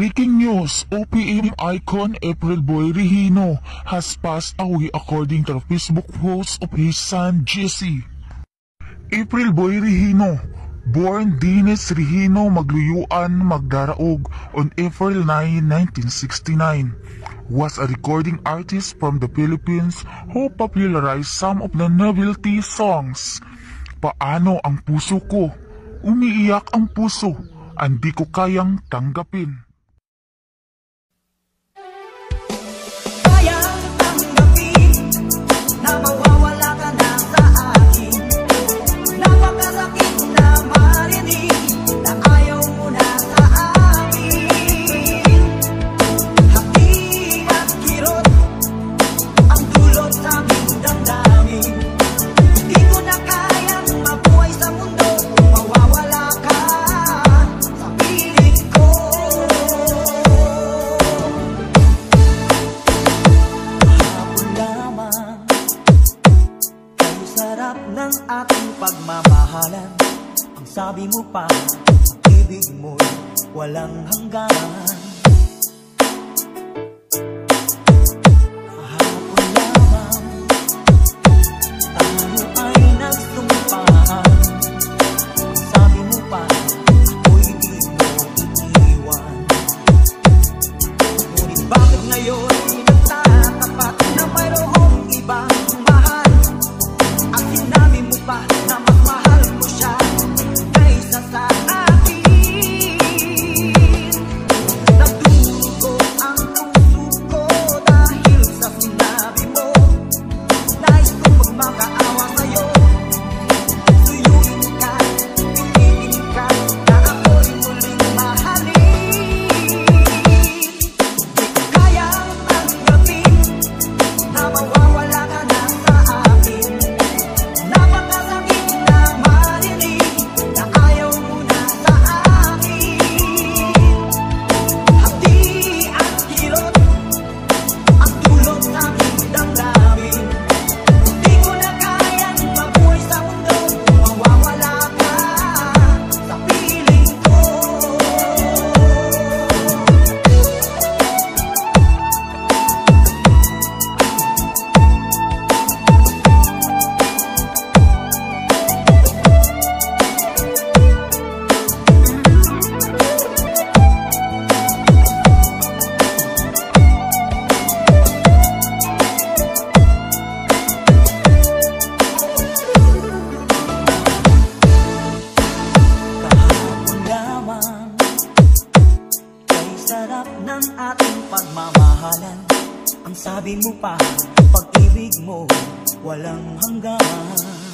Breaking news, OPM icon April Boy Regino has passed away according to the Facebook post of his son Jesse. April Boy Regino, born Dennis Regino Magluyuan Magdaraog on April 9, 1969, was a recording artist from the Philippines who popularized some of the novelty songs. Paano ang puso ko? Umiiyak ang puso, hindi ko kayang tanggapin. Pagmamahalan. Ang sabi mo pa, ang ibig mo'y walang hanggan pagmamahalan. Ang sabi mo pa, pag-ibig mo walang hanggan